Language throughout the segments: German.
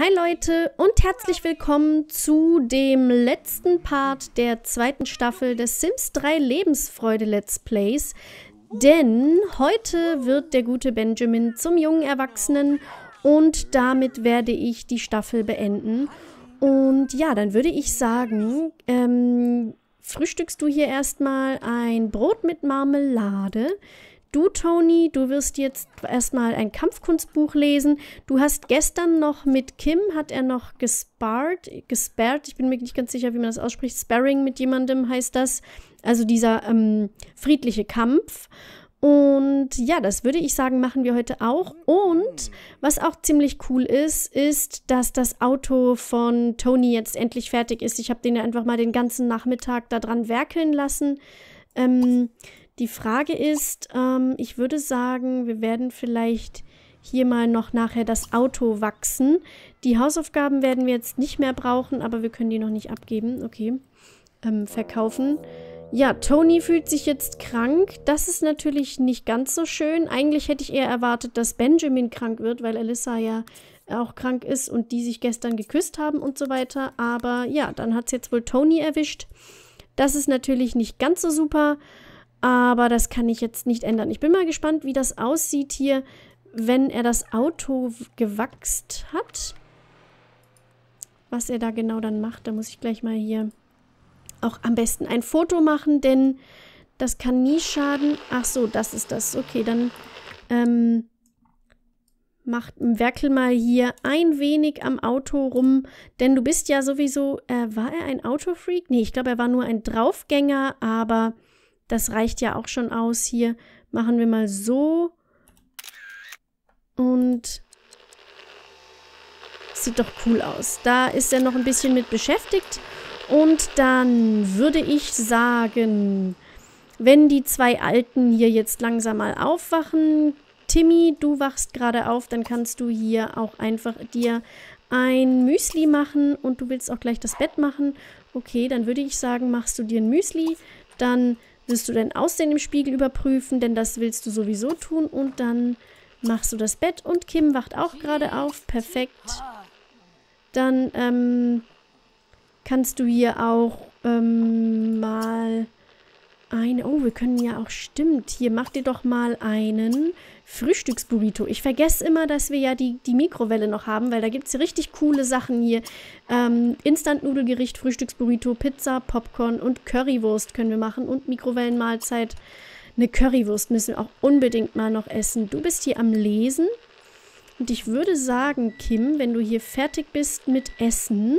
Hi Leute und herzlich willkommen zu dem letzten Part der zweiten Staffel des Sims 3 Lebensfreude Let's Plays. Denn heute wird der gute Benjamin zum jungen Erwachsenen und damit werde ich die Staffel beenden. Und ja, dann würde ich sagen, ähm, frühstückst du hier erstmal ein Brot mit Marmelade. Du, Tony, du wirst jetzt erstmal ein Kampfkunstbuch lesen. Du hast gestern noch mit Kim, hat er noch gespart, gesperrt, ich bin mir nicht ganz sicher, wie man das ausspricht, Sparring mit jemandem heißt das. Also dieser ähm, friedliche Kampf. Und ja, das würde ich sagen, machen wir heute auch. Und was auch ziemlich cool ist, ist, dass das Auto von Tony jetzt endlich fertig ist. Ich habe den ja einfach mal den ganzen Nachmittag da dran werkeln lassen. Ähm, die Frage ist, ähm, ich würde sagen, wir werden vielleicht hier mal noch nachher das Auto wachsen. Die Hausaufgaben werden wir jetzt nicht mehr brauchen, aber wir können die noch nicht abgeben. Okay. Ähm, verkaufen. Ja, Tony fühlt sich jetzt krank. Das ist natürlich nicht ganz so schön. Eigentlich hätte ich eher erwartet, dass Benjamin krank wird, weil Alyssa ja auch krank ist und die sich gestern geküsst haben und so weiter. Aber ja, dann hat es jetzt wohl Tony erwischt. Das ist natürlich nicht ganz so super. Aber das kann ich jetzt nicht ändern. Ich bin mal gespannt, wie das aussieht hier, wenn er das Auto gewachst hat. Was er da genau dann macht. Da muss ich gleich mal hier auch am besten ein Foto machen, denn das kann nie schaden. Ach so, das ist das. Okay, dann ähm, macht Werkel mal hier ein wenig am Auto rum, denn du bist ja sowieso, äh, war er ein Autofreak? Nee, ich glaube, er war nur ein Draufgänger, aber das reicht ja auch schon aus. Hier machen wir mal so. Und sieht doch cool aus. Da ist er noch ein bisschen mit beschäftigt. Und dann würde ich sagen, wenn die zwei Alten hier jetzt langsam mal aufwachen, Timmy, du wachst gerade auf, dann kannst du hier auch einfach dir ein Müsli machen und du willst auch gleich das Bett machen. Okay, dann würde ich sagen, machst du dir ein Müsli, dann wirst du dein Aussehen im Spiegel überprüfen, denn das willst du sowieso tun. Und dann machst du das Bett und Kim wacht auch gerade auf. Perfekt. Dann ähm, kannst du hier auch ähm, mal eine... Oh, wir können ja auch... Stimmt, hier mach dir doch mal einen Frühstücksburrito. Ich vergesse immer, dass wir ja die, die Mikrowelle noch haben, weil da gibt es richtig coole Sachen hier. Ähm, Instant-Nudelgericht, Frühstücksburrito, Pizza, Popcorn und Currywurst können wir machen und Mikrowellenmahlzeit. Eine Currywurst müssen wir auch unbedingt mal noch essen. Du bist hier am Lesen und ich würde sagen, Kim, wenn du hier fertig bist mit Essen,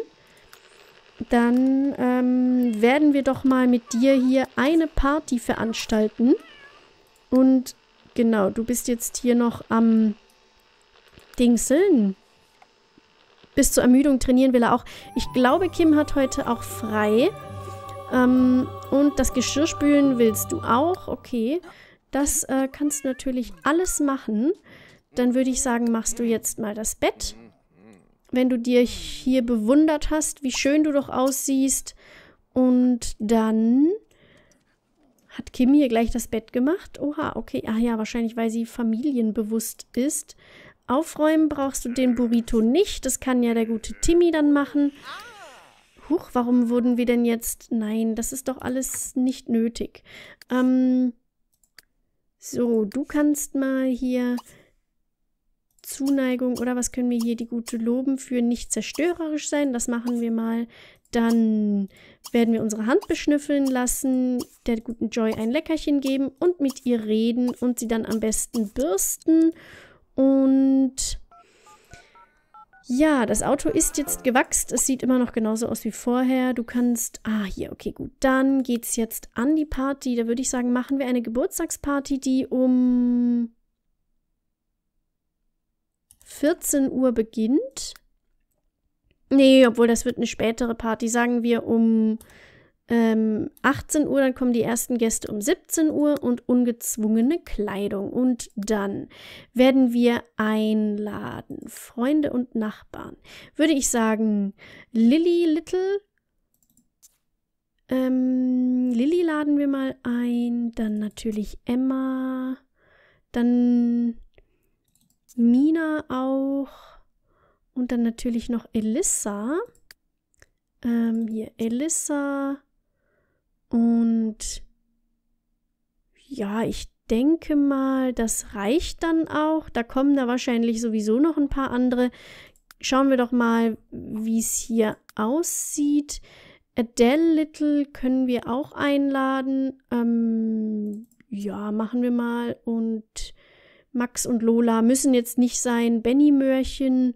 dann ähm, werden wir doch mal mit dir hier eine Party veranstalten. Und Genau, du bist jetzt hier noch am Dingseln. Bis zur Ermüdung trainieren will er auch. Ich glaube, Kim hat heute auch frei. Ähm, und das Geschirrspülen willst du auch. Okay, das äh, kannst du natürlich alles machen. Dann würde ich sagen, machst du jetzt mal das Bett. Wenn du dir hier bewundert hast, wie schön du doch aussiehst. Und dann hat Kim hier gleich das Bett gemacht? Oha, okay. Ah ja, wahrscheinlich, weil sie familienbewusst ist. Aufräumen brauchst du den Burrito nicht. Das kann ja der gute Timmy dann machen. Huch, warum wurden wir denn jetzt... Nein, das ist doch alles nicht nötig. Ähm, so, du kannst mal hier Zuneigung oder was können wir hier die gute loben für nicht zerstörerisch sein. Das machen wir mal. Dann werden wir unsere Hand beschnüffeln lassen, der guten Joy ein Leckerchen geben und mit ihr reden und sie dann am besten bürsten. Und ja, das Auto ist jetzt gewachst. Es sieht immer noch genauso aus wie vorher. Du kannst. Ah, hier, okay, gut. Dann geht's jetzt an die Party. Da würde ich sagen, machen wir eine Geburtstagsparty, die um 14 Uhr beginnt. Nee, obwohl das wird eine spätere Party. Sagen wir um ähm, 18 Uhr, dann kommen die ersten Gäste um 17 Uhr und ungezwungene Kleidung. Und dann werden wir einladen. Freunde und Nachbarn. Würde ich sagen, Lilly Little. Ähm, Lilly laden wir mal ein. Dann natürlich Emma. Dann Mina auch. Und dann natürlich noch Elissa. Ähm, hier Elissa. Und ja, ich denke mal, das reicht dann auch. Da kommen da wahrscheinlich sowieso noch ein paar andere. Schauen wir doch mal, wie es hier aussieht. Adele Little können wir auch einladen. Ähm, ja, machen wir mal. Und Max und Lola müssen jetzt nicht sein. Benny Möhrchen.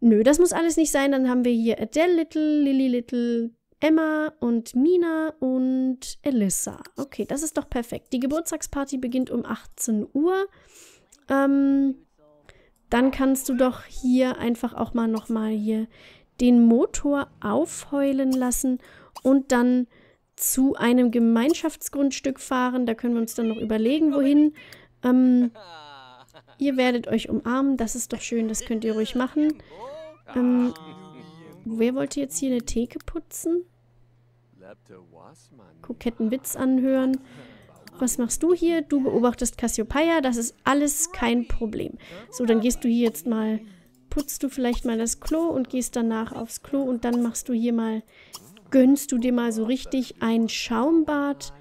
Nö, das muss alles nicht sein. Dann haben wir hier Adele Little, Lily Little, Emma und Mina und Elissa. Okay, das ist doch perfekt. Die Geburtstagsparty beginnt um 18 Uhr. Ähm, dann kannst du doch hier einfach auch mal nochmal hier den Motor aufheulen lassen und dann zu einem Gemeinschaftsgrundstück fahren. Da können wir uns dann noch überlegen, wohin. Ähm, ihr werdet euch umarmen. Das ist doch schön. Das könnt ihr ruhig machen. Ähm, wer wollte jetzt hier eine Theke putzen? Koketten Witz anhören. Was machst du hier? Du beobachtest Cassiopeia. Das ist alles kein Problem. So, dann gehst du hier jetzt mal, putzt du vielleicht mal das Klo und gehst danach aufs Klo und dann machst du hier mal, gönnst du dir mal so richtig ein Schaumbad.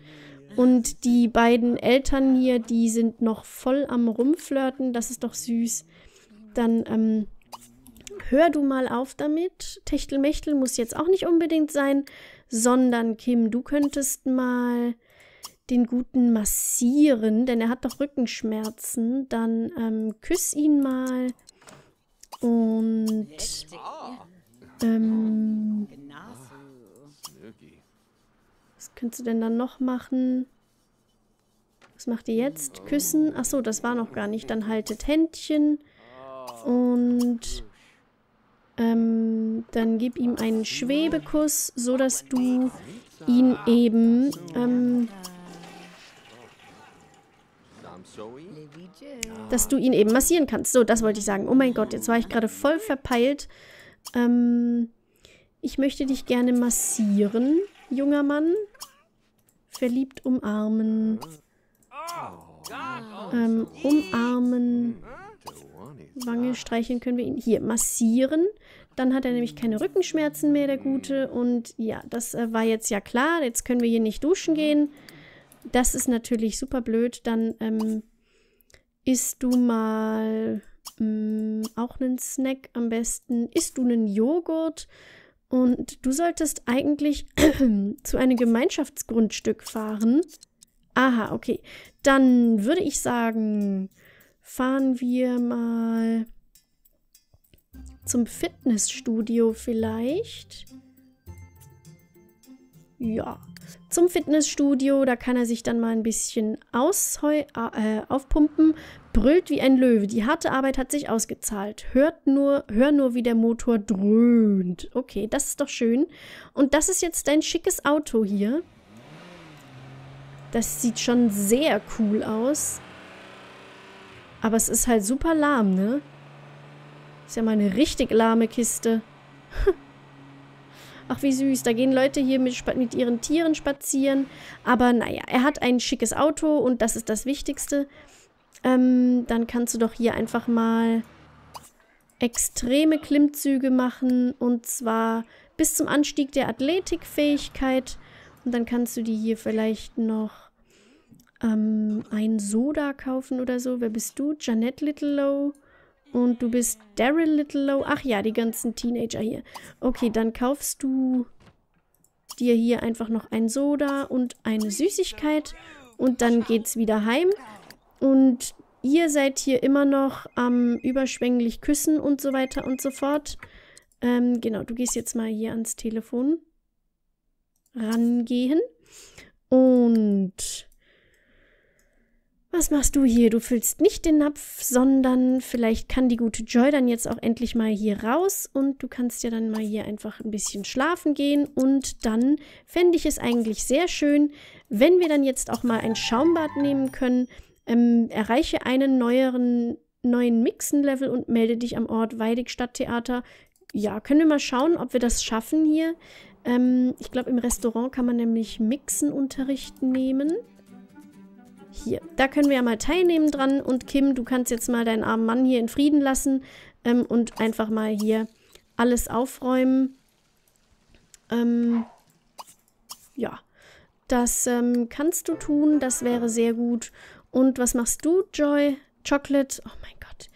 Und die beiden Eltern hier, die sind noch voll am Rumflirten. Das ist doch süß. Dann, ähm, hör du mal auf damit. Techtelmechtel muss jetzt auch nicht unbedingt sein, sondern Kim, du könntest mal den Guten massieren, denn er hat doch Rückenschmerzen. Dann ähm, küss ihn mal und ähm, könntest du denn dann noch machen? Was macht ihr jetzt? Küssen? Achso, das war noch gar nicht. Dann haltet Händchen und ähm, dann gib ihm einen Schwebekuss, so dass du ihn eben ähm, dass du ihn eben massieren kannst. So, das wollte ich sagen. Oh mein Gott, jetzt war ich gerade voll verpeilt. Ähm, ich möchte dich gerne massieren, junger Mann. Verliebt umarmen. Ähm, umarmen. Wange streicheln können wir ihn hier massieren. Dann hat er nämlich keine Rückenschmerzen mehr, der Gute. Und ja, das äh, war jetzt ja klar. Jetzt können wir hier nicht duschen gehen. Das ist natürlich super blöd. Dann ähm, isst du mal mh, mm, auch einen Snack am besten. Isst du einen Joghurt. Und du solltest eigentlich zu einem Gemeinschaftsgrundstück fahren. Aha, okay. Dann würde ich sagen, fahren wir mal zum Fitnessstudio vielleicht. Ja, zum Fitnessstudio, da kann er sich dann mal ein bisschen äh, aufpumpen. Brüllt wie ein Löwe. Die harte Arbeit hat sich ausgezahlt. Hört nur, hör nur, wie der Motor dröhnt. Okay, das ist doch schön. Und das ist jetzt dein schickes Auto hier. Das sieht schon sehr cool aus. Aber es ist halt super lahm, ne? Ist ja mal eine richtig lahme Kiste. Ach, wie süß. Da gehen Leute hier mit, mit ihren Tieren spazieren. Aber naja, er hat ein schickes Auto und das ist das Wichtigste. Ähm, dann kannst du doch hier einfach mal extreme Klimmzüge machen. Und zwar bis zum Anstieg der Athletikfähigkeit. Und dann kannst du dir hier vielleicht noch ähm, ein Soda kaufen oder so. Wer bist du? Janet Littlelow. Und du bist Daryl Littlelow. Ach ja, die ganzen Teenager hier. Okay, dann kaufst du dir hier einfach noch ein Soda und eine Süßigkeit. Und dann geht's wieder heim. Und ihr seid hier immer noch am überschwänglich küssen und so weiter und so fort. Ähm, genau, du gehst jetzt mal hier ans Telefon rangehen. Und was machst du hier? Du füllst nicht den Napf, sondern vielleicht kann die gute Joy dann jetzt auch endlich mal hier raus und du kannst ja dann mal hier einfach ein bisschen schlafen gehen und dann fände ich es eigentlich sehr schön, wenn wir dann jetzt auch mal ein Schaumbad nehmen können. Ähm, erreiche einen neueren, neuen Mixen-Level und melde dich am Ort Weidig Stadttheater. Ja, können wir mal schauen, ob wir das schaffen hier. Ähm, ich glaube, im Restaurant kann man nämlich Mixenunterricht nehmen. Hier, da können wir ja mal teilnehmen dran. Und Kim, du kannst jetzt mal deinen armen Mann hier in Frieden lassen. ähm, und einfach mal hier alles aufräumen. Ähm, ja, das ähm, kannst du tun, das wäre sehr gut. Und was machst du, Joy? Chocolate, oh mein Gott.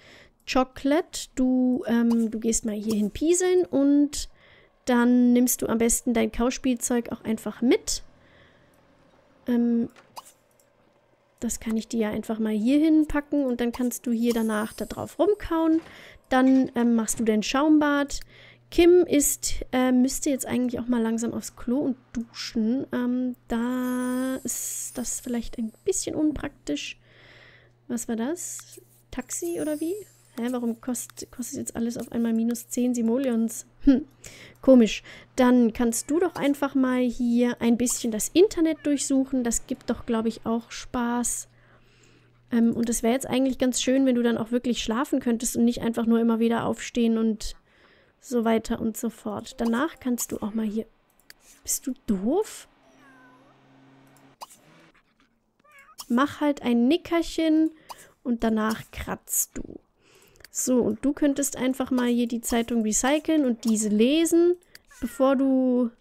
Chocolate, du, ähm, du gehst mal hier hin pieseln und dann nimmst du am besten dein Kauspielzeug auch einfach mit. Ähm, das kann ich dir ja einfach mal hier hinpacken und dann kannst du hier danach da drauf rumkauen. Dann ähm, machst du dein Schaumbad. Kim ist, äh, müsste jetzt eigentlich auch mal langsam aufs Klo und duschen. Ähm, da ist das vielleicht ein bisschen unpraktisch. Was war das? Taxi oder wie? Hä, warum kost, kostet jetzt alles auf einmal minus 10 Simoleons? Hm, komisch. Dann kannst du doch einfach mal hier ein bisschen das Internet durchsuchen. Das gibt doch, glaube ich, auch Spaß. Ähm, und es wäre jetzt eigentlich ganz schön, wenn du dann auch wirklich schlafen könntest und nicht einfach nur immer wieder aufstehen und so weiter und so fort. Danach kannst du auch mal hier... Bist du doof? Mach halt ein Nickerchen und danach kratzt du. So, und du könntest einfach mal hier die Zeitung recyceln und diese lesen, bevor du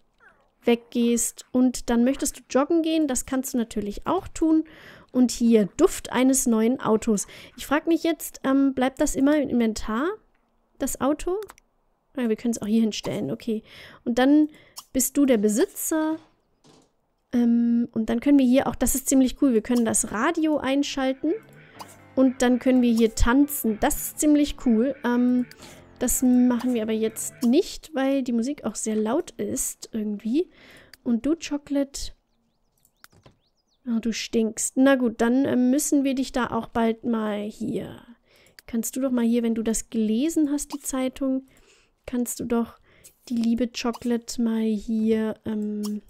weggehst. Und dann möchtest du joggen gehen, das kannst du natürlich auch tun. Und hier, Duft eines neuen Autos. Ich frage mich jetzt, ähm, bleibt das immer im Inventar, das Auto? Ja, wir können es auch hier hinstellen, okay. Und dann bist du der Besitzer. Ähm, und dann können wir hier auch, das ist ziemlich cool, wir können das Radio einschalten. Und dann können wir hier tanzen. Das ist ziemlich cool. Ähm, das machen wir aber jetzt nicht, weil die Musik auch sehr laut ist irgendwie. Und du, Chocolate... Oh, du stinkst. Na gut, dann äh, müssen wir dich da auch bald mal hier... Kannst du doch mal hier, wenn du das gelesen hast, die Zeitung, kannst du doch die liebe Chocolate mal hier ähm,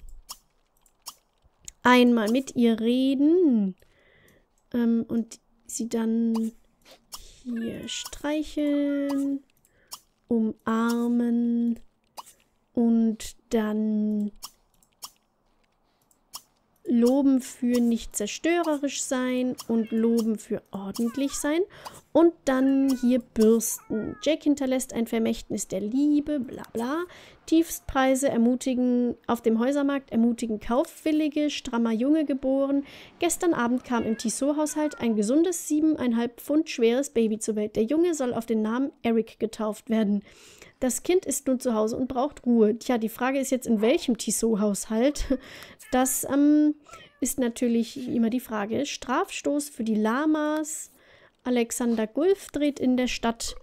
einmal mit ihr reden. Ähm, und sie dann hier streicheln, umarmen und dann loben für nicht zerstörerisch sein und loben für ordentlich sein und dann hier bürsten. Jack hinterlässt ein Vermächtnis der Liebe, bla bla. Tiefstpreise ermutigen auf dem Häusermarkt, ermutigen Kaufwillige, strammer Junge geboren. Gestern Abend kam im Tissot-Haushalt ein gesundes, siebeneinhalb Pfund schweres Baby zur Welt. Der Junge soll auf den Namen Eric getauft werden. Das Kind ist nun zu Hause und braucht Ruhe. Tja, die Frage ist jetzt, in welchem Tissot-Haushalt? Das ähm, ist natürlich immer die Frage. Strafstoß für die Lamas. Alexander Gulf dreht in der Stadt.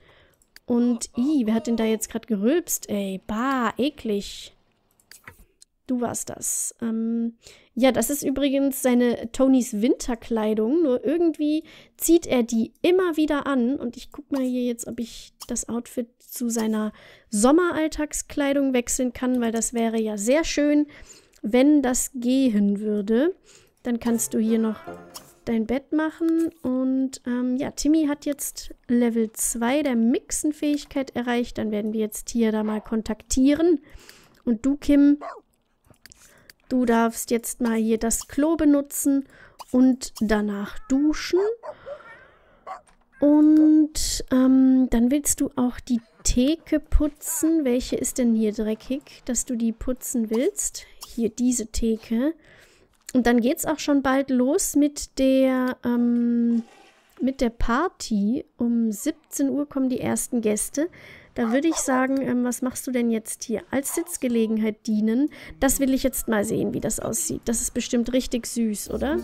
Und, i, wer hat denn da jetzt gerade gerülpst, ey? Bah, eklig. Du warst das. Ähm, ja, das ist übrigens seine Tonys Winterkleidung. Nur irgendwie zieht er die immer wieder an. Und ich guck mal hier jetzt, ob ich das Outfit zu seiner Sommeralltagskleidung wechseln kann, weil das wäre ja sehr schön, wenn das gehen würde. Dann kannst du hier noch dein Bett machen. Und ähm, ja, Timmy hat jetzt Level 2 der Mixenfähigkeit erreicht. Dann werden wir jetzt hier da mal kontaktieren. Und du, Kim, du darfst jetzt mal hier das Klo benutzen und danach duschen. Und ähm, dann willst du auch die Theke putzen. Welche ist denn hier dreckig, dass du die putzen willst? Hier, diese Theke. Und dann geht es auch schon bald los mit der, ähm, mit der Party. Um 17 Uhr kommen die ersten Gäste. Da würde ich sagen, ähm, was machst du denn jetzt hier? Als Sitzgelegenheit dienen. Das will ich jetzt mal sehen, wie das aussieht. Das ist bestimmt richtig süß, oder?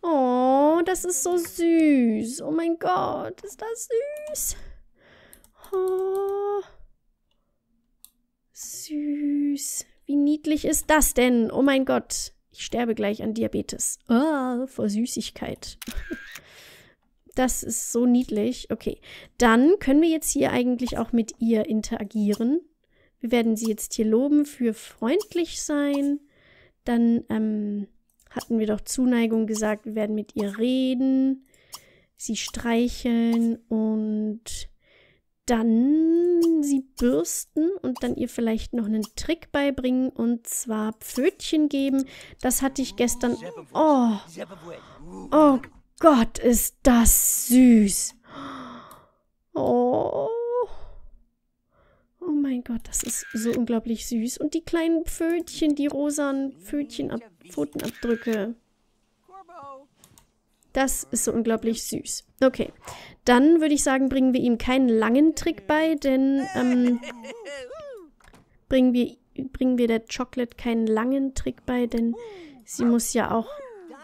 Oh, das ist so süß. Oh mein Gott, ist das süß. Oh. Süß. Wie niedlich ist das denn? Oh mein Gott. Ich sterbe gleich an Diabetes. Oh, vor Süßigkeit. Das ist so niedlich. Okay. Dann können wir jetzt hier eigentlich auch mit ihr interagieren. Wir werden sie jetzt hier loben für freundlich sein. Dann ähm, hatten wir doch Zuneigung gesagt, wir werden mit ihr reden, sie streicheln und dann sie bürsten und dann ihr vielleicht noch einen Trick beibringen und zwar Pfötchen geben. Das hatte ich gestern. Oh, oh Gott, ist das süß. Oh. Oh mein Gott, das ist so unglaublich süß. Und die kleinen Pfötchen, die rosanen Pfötchen, Pfotenabdrücke. Das ist so unglaublich süß. Okay, dann würde ich sagen, bringen wir ihm keinen langen Trick bei, denn ähm, bringen, wir, bringen wir der Chocolate keinen langen Trick bei, denn sie muss ja auch,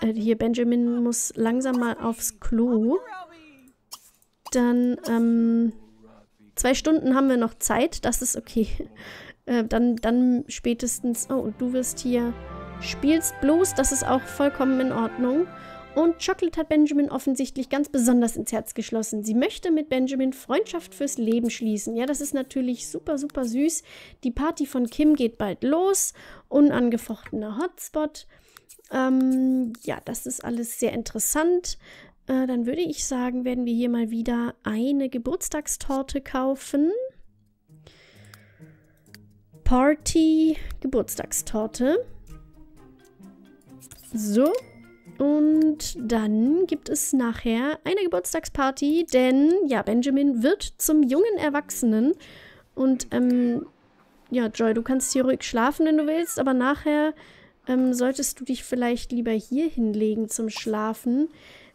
äh, hier Benjamin muss langsam mal aufs Klo. Dann, ähm, zwei Stunden haben wir noch Zeit, das ist okay. Äh, dann, dann spätestens, oh, und du wirst hier, spielst bloß, das ist auch vollkommen in Ordnung. Und Chocolate hat Benjamin offensichtlich ganz besonders ins Herz geschlossen. Sie möchte mit Benjamin Freundschaft fürs Leben schließen. Ja, das ist natürlich super, super süß. Die Party von Kim geht bald los. Unangefochtener Hotspot. Ähm, ja, das ist alles sehr interessant. Äh, dann würde ich sagen, werden wir hier mal wieder eine Geburtstagstorte kaufen. Party Geburtstagstorte. So, und dann gibt es nachher eine Geburtstagsparty, denn ja, Benjamin wird zum jungen Erwachsenen. Und ähm, ja, Joy, du kannst hier ruhig schlafen, wenn du willst, aber nachher ähm, solltest du dich vielleicht lieber hier hinlegen zum Schlafen,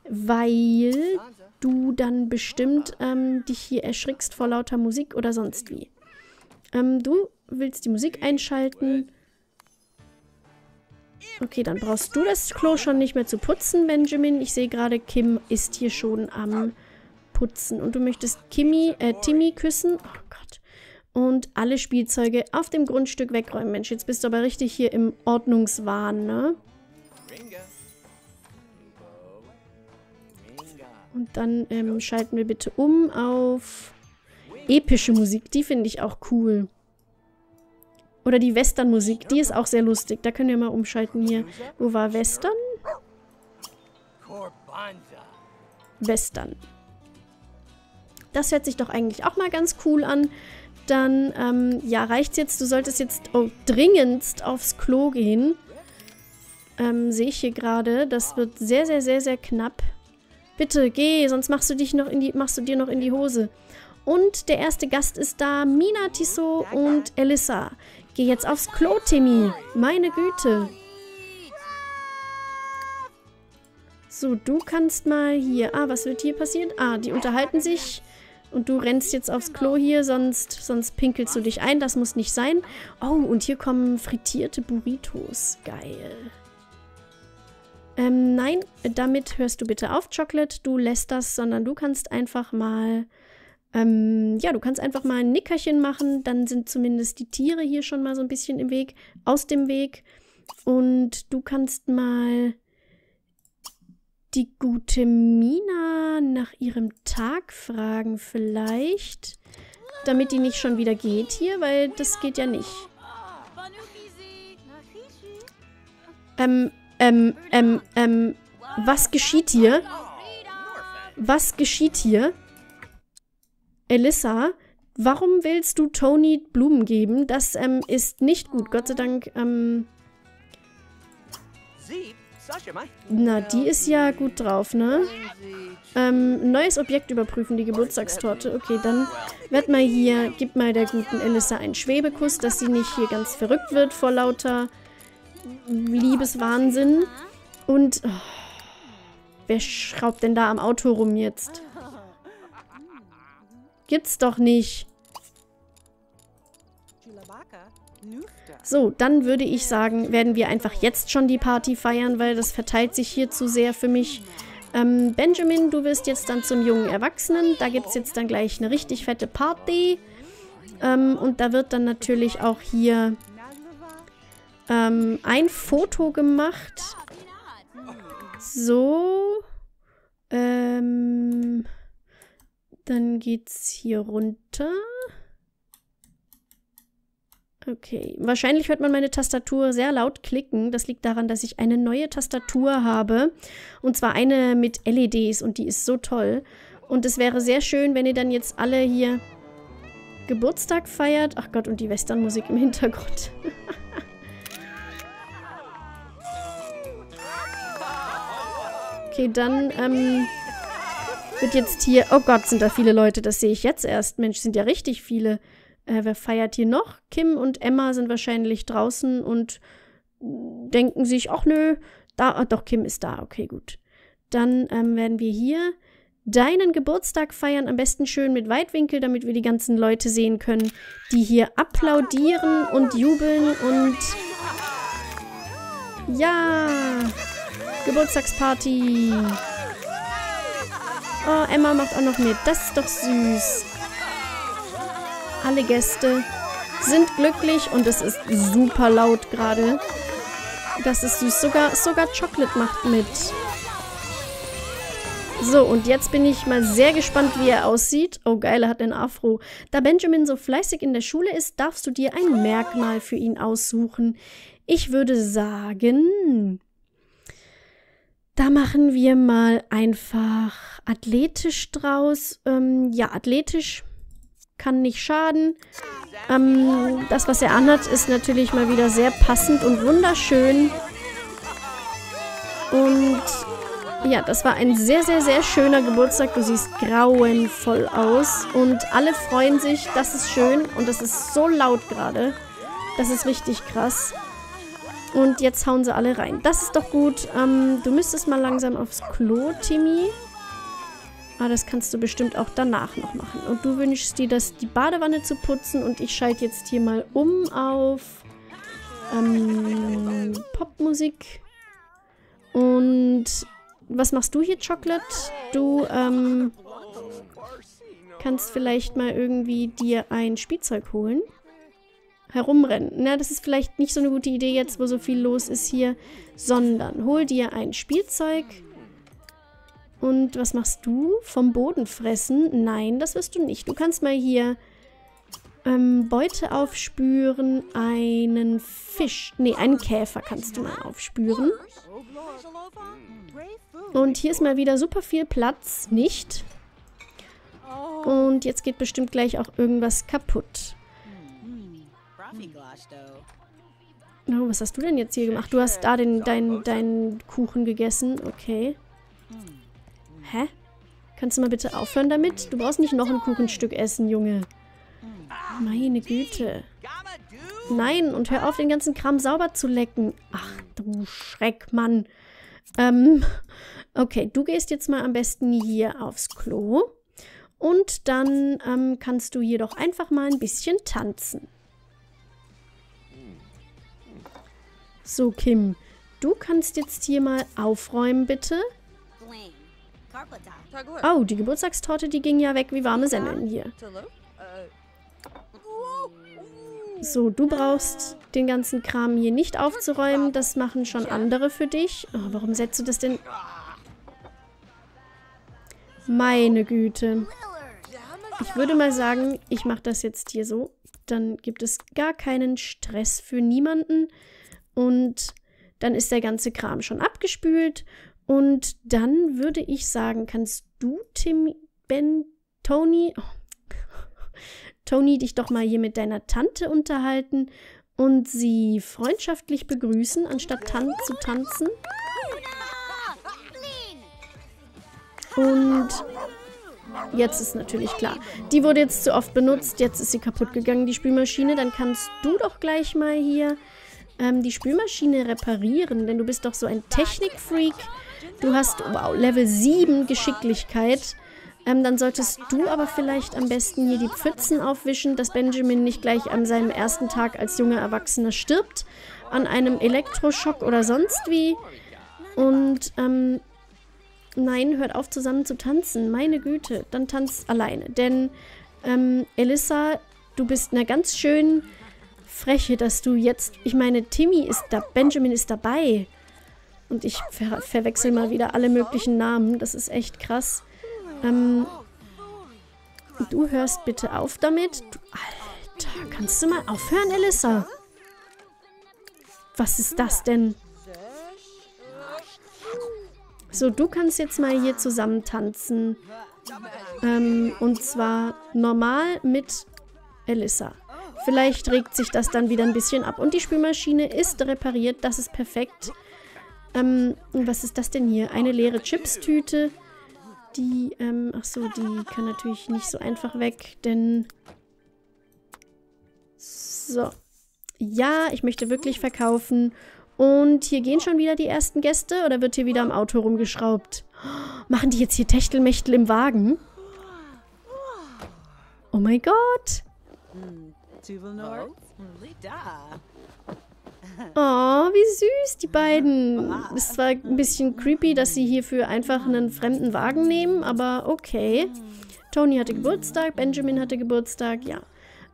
weil du dann bestimmt ähm, dich hier erschrickst vor lauter Musik oder sonst wie. Ähm, du willst die Musik einschalten Okay, dann brauchst du das Klo schon nicht mehr zu putzen, Benjamin. Ich sehe gerade, Kim ist hier schon am Putzen. Und du möchtest Kimi, äh, Timmy küssen. Oh Gott. Und alle Spielzeuge auf dem Grundstück wegräumen. Mensch, jetzt bist du aber richtig hier im Ordnungswahn, ne? Und dann ähm, schalten wir bitte um auf epische Musik. Die finde ich auch cool. Oder die Western-Musik, die ist auch sehr lustig. Da können wir mal umschalten hier. Wo war Western? Western. Das hört sich doch eigentlich auch mal ganz cool an. Dann, ähm, ja, reicht's jetzt. Du solltest jetzt oh, dringendst aufs Klo gehen. Ähm, sehe ich hier gerade. Das wird sehr, sehr, sehr, sehr knapp. Bitte, geh, sonst machst du dich noch in die, machst du dir noch in die Hose. Und der erste Gast ist da, Mina Tissot und Elissa. Geh jetzt aufs Klo, Timmy. Meine Güte. So, du kannst mal hier... Ah, was wird hier passieren? Ah, die unterhalten sich. Und du rennst jetzt aufs Klo hier, sonst, sonst pinkelst du dich ein. Das muss nicht sein. Oh, und hier kommen frittierte Burritos. Geil. Ähm, nein, damit hörst du bitte auf, Chocolate. Du lässt das, sondern du kannst einfach mal ähm, ja, du kannst einfach mal ein Nickerchen machen, dann sind zumindest die Tiere hier schon mal so ein bisschen im Weg, aus dem Weg. Und du kannst mal die gute Mina nach ihrem Tag fragen vielleicht, damit die nicht schon wieder geht hier, weil das geht ja nicht. Ähm, ähm, ähm, ähm, was geschieht hier? Was geschieht hier? Elissa, warum willst du Tony Blumen geben? Das ähm, ist nicht gut. Gott sei Dank, ähm... Na, die ist ja gut drauf, ne? Ähm, neues Objekt überprüfen, die Geburtstagstorte. Okay, dann werd mal hier, gib mal der guten Elissa einen Schwebekuss, dass sie nicht hier ganz verrückt wird vor lauter Liebeswahnsinn. Und, oh, wer schraubt denn da am Auto rum jetzt? Gibt's doch nicht. So, dann würde ich sagen, werden wir einfach jetzt schon die Party feiern, weil das verteilt sich hier zu sehr für mich. Ähm, Benjamin, du wirst jetzt dann zum jungen Erwachsenen. Da gibt es jetzt dann gleich eine richtig fette Party. Ähm, und da wird dann natürlich auch hier ähm, ein Foto gemacht. So. Ähm... Dann geht's hier runter. Okay. Wahrscheinlich hört man meine Tastatur sehr laut klicken. Das liegt daran, dass ich eine neue Tastatur habe. Und zwar eine mit LEDs und die ist so toll. Und es wäre sehr schön, wenn ihr dann jetzt alle hier Geburtstag feiert. Ach Gott, und die Westernmusik im Hintergrund. okay, dann ähm, wird jetzt hier... Oh Gott, sind da viele Leute. Das sehe ich jetzt erst. Mensch, sind ja richtig viele. Äh, wer feiert hier noch? Kim und Emma sind wahrscheinlich draußen und denken sich, ach nö, da, ach, doch, Kim ist da. Okay, gut. Dann ähm, werden wir hier deinen Geburtstag feiern, am besten schön mit Weitwinkel, damit wir die ganzen Leute sehen können, die hier applaudieren und jubeln und ja, Geburtstagsparty. Oh, Emma macht auch noch mit. Das ist doch süß. Alle Gäste sind glücklich und es ist super laut gerade. Das ist süß. Sogar, sogar Chocolate macht mit. So, und jetzt bin ich mal sehr gespannt, wie er aussieht. Oh, geil, er hat einen Afro. Da Benjamin so fleißig in der Schule ist, darfst du dir ein Merkmal für ihn aussuchen. Ich würde sagen, da machen wir mal einfach athletisch draus. Ähm, ja, athletisch kann nicht schaden. Ähm, das, was er anhat, ist natürlich mal wieder sehr passend und wunderschön. Und ja, das war ein sehr, sehr, sehr schöner Geburtstag. Du siehst grauenvoll aus. Und alle freuen sich. Das ist schön. Und das ist so laut gerade. Das ist richtig krass. Und jetzt hauen sie alle rein. Das ist doch gut. Ähm, du müsstest mal langsam aufs Klo, Timmy. Ah, das kannst du bestimmt auch danach noch machen. Und du wünschst dir, das, die Badewanne zu putzen. Und ich schalte jetzt hier mal um auf ähm, Popmusik. Und was machst du hier, Chocolate? Du, ähm, kannst vielleicht mal irgendwie dir ein Spielzeug holen. Herumrennen. Na, das ist vielleicht nicht so eine gute Idee jetzt, wo so viel los ist hier. Sondern hol dir ein Spielzeug. Und was machst du? Vom Boden fressen? Nein, das wirst du nicht. Du kannst mal hier ähm, Beute aufspüren. Einen Fisch. Nee, einen Käfer kannst du mal aufspüren. Und hier ist mal wieder super viel Platz. Nicht. Und jetzt geht bestimmt gleich auch irgendwas kaputt. Oh, was hast du denn jetzt hier gemacht? Du hast da den, deinen dein Kuchen gegessen. Okay. Hä? Kannst du mal bitte aufhören damit? Du brauchst nicht noch ein Kuchenstück essen, Junge. Meine Güte. Nein, und hör auf, den ganzen Kram sauber zu lecken. Ach, du Schreckmann. Ähm, okay, du gehst jetzt mal am besten hier aufs Klo. Und dann ähm, kannst du hier doch einfach mal ein bisschen tanzen. So, Kim, du kannst jetzt hier mal aufräumen, bitte. Oh, die Geburtstagstorte, die ging ja weg wie warme Semmeln hier. So, du brauchst den ganzen Kram hier nicht aufzuräumen. Das machen schon andere für dich. Oh, warum setzt du das denn... Meine Güte. Ich würde mal sagen, ich mache das jetzt hier so. Dann gibt es gar keinen Stress für niemanden. Und dann ist der ganze Kram schon abgespült. Und dann würde ich sagen, kannst du, Tim, Ben, Tony... Oh, Tony, dich doch mal hier mit deiner Tante unterhalten und sie freundschaftlich begrüßen, anstatt tan zu tanzen. Und jetzt ist natürlich klar, die wurde jetzt zu oft benutzt, jetzt ist sie kaputt gegangen, die Spülmaschine. Dann kannst du doch gleich mal hier ähm, die Spülmaschine reparieren, denn du bist doch so ein Technikfreak. Du hast, wow, Level 7 Geschicklichkeit. Ähm, dann solltest du aber vielleicht am besten hier die Pfützen aufwischen, dass Benjamin nicht gleich an seinem ersten Tag als junger Erwachsener stirbt. An einem Elektroschock oder sonst wie. Und, ähm, nein, hört auf zusammen zu tanzen. Meine Güte, dann tanzt alleine. Denn, ähm, Elissa, du bist eine ganz schön freche, dass du jetzt... Ich meine, Timmy ist da, Benjamin ist dabei. Und ich ver verwechsel mal wieder alle möglichen Namen. Das ist echt krass. Ähm, du hörst bitte auf damit. Du, Alter, kannst du mal aufhören, Elissa? Was ist das denn? So, du kannst jetzt mal hier zusammen tanzen. Ähm, und zwar normal mit Elissa. Vielleicht regt sich das dann wieder ein bisschen ab. Und die Spülmaschine ist repariert. Das ist perfekt. Ähm, was ist das denn hier? Eine leere Chipstüte. Die, ähm, ach so, die kann natürlich nicht so einfach weg, denn... So. Ja, ich möchte wirklich verkaufen. Und hier gehen schon wieder die ersten Gäste oder wird hier wieder am Auto rumgeschraubt? Machen die jetzt hier Techtelmechtel im Wagen? Oh mein Gott. Oh, wie süß, die beiden. Ist zwar ein bisschen creepy, dass sie hierfür einfach einen fremden Wagen nehmen, aber okay. Tony hatte Geburtstag, Benjamin hatte Geburtstag, ja.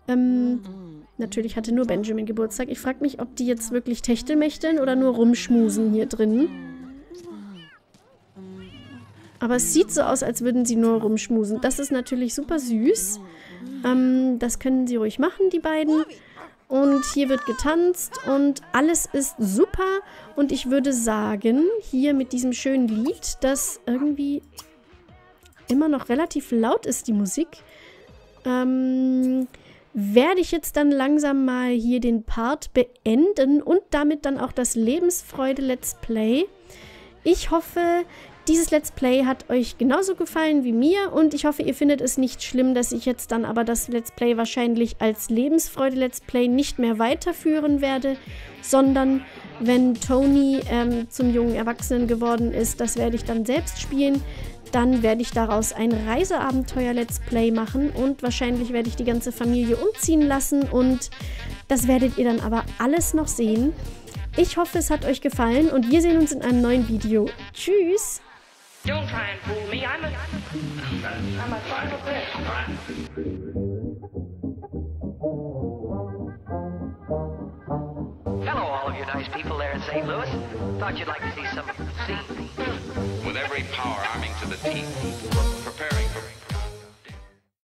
Ähm, natürlich hatte nur Benjamin Geburtstag. Ich frage mich, ob die jetzt wirklich Techtelmächteln oder nur rumschmusen hier drin. Aber es sieht so aus, als würden sie nur rumschmusen. Das ist natürlich super süß. Ähm, das können sie ruhig machen, die beiden. Und hier wird getanzt und alles ist super. Und ich würde sagen, hier mit diesem schönen Lied, das irgendwie immer noch relativ laut ist, die Musik, ähm, werde ich jetzt dann langsam mal hier den Part beenden und damit dann auch das Lebensfreude Let's Play. Ich hoffe, dieses Let's Play hat euch genauso gefallen wie mir und ich hoffe, ihr findet es nicht schlimm, dass ich jetzt dann aber das Let's Play wahrscheinlich als Lebensfreude Let's Play nicht mehr weiterführen werde, sondern wenn Tony ähm, zum jungen Erwachsenen geworden ist, das werde ich dann selbst spielen. Dann werde ich daraus ein Reiseabenteuer-Let's Play machen und wahrscheinlich werde ich die ganze Familie umziehen lassen und das werdet ihr dann aber alles noch sehen. Ich hoffe, es hat euch gefallen und wir sehen uns in einem neuen Video. Tschüss! Don't try and fool me. I'm a, I'm a son of Hello, all of you nice people there in St. Louis. Thought you'd like to see some of scene. With every power arming to the teeth, preparing